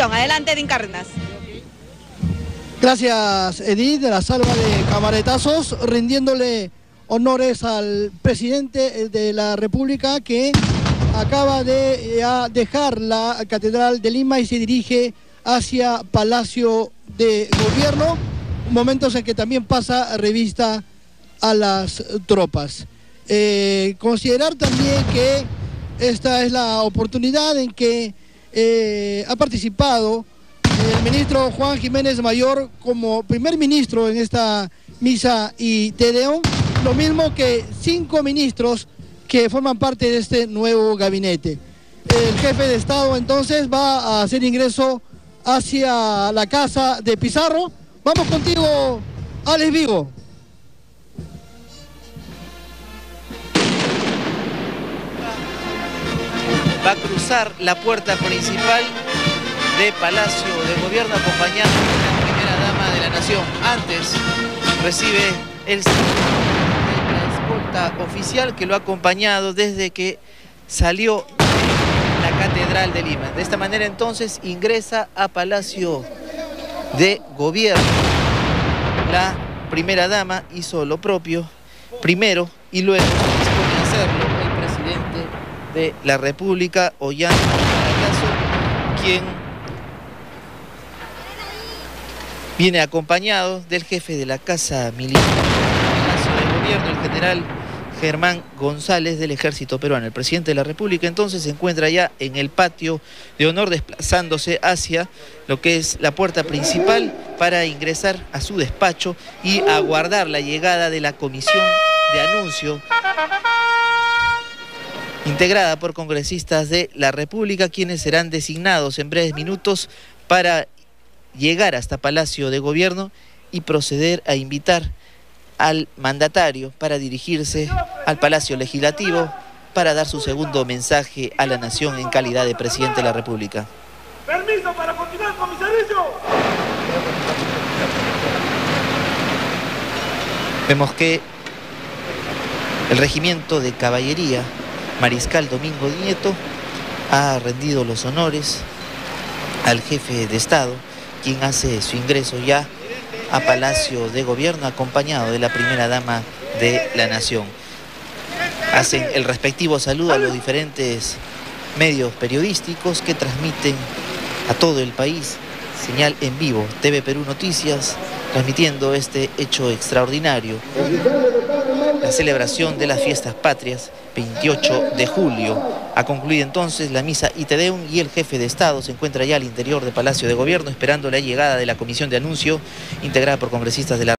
Adelante, Edin Cárdenas. Gracias, Edith, de la salva de camaretazos, rindiéndole honores al presidente de la República que acaba de eh, dejar la Catedral de Lima y se dirige hacia Palacio de Gobierno, momentos en que también pasa revista a las tropas. Eh, considerar también que esta es la oportunidad en que eh, ha participado el ministro Juan Jiménez Mayor como primer ministro en esta misa y tedeón, lo mismo que cinco ministros que forman parte de este nuevo gabinete. El jefe de Estado entonces va a hacer ingreso hacia la casa de Pizarro. Vamos contigo, Alex Vigo. Va a cruzar la puerta principal de Palacio de Gobierno acompañado de la primera dama de la Nación. Antes recibe el la escolta oficial que lo ha acompañado desde que salió de la Catedral de Lima. De esta manera entonces ingresa a Palacio de Gobierno. La primera dama hizo lo propio primero y luego dispone hacerlo el presidente de la República, Ollanta quien Viene acompañado del jefe de la Casa Militar el general Germán González del Ejército Peruano. El presidente de la República entonces se encuentra ya en el patio de honor desplazándose hacia lo que es la puerta principal para ingresar a su despacho y aguardar la llegada de la comisión de anuncio integrada por congresistas de la República, quienes serán designados en breves minutos para llegar hasta Palacio de Gobierno y proceder a invitar al mandatario para dirigirse al Palacio Legislativo para dar su segundo mensaje a la nación en calidad de presidente de la República. Permiso para continuar con mi servicio. Vemos que el regimiento de caballería Mariscal Domingo Nieto ha rendido los honores al jefe de Estado quien hace su ingreso ya a Palacio de Gobierno acompañado de la primera dama de la Nación. Hacen el respectivo saludo a los diferentes medios periodísticos que transmiten a todo el país señal en vivo, TV Perú Noticias, transmitiendo este hecho extraordinario, celebración de las fiestas patrias 28 de julio. Ha concluido entonces la misa Itedeum y el jefe de Estado se encuentra ya al interior del Palacio de Gobierno esperando la llegada de la comisión de anuncio integrada por congresistas de la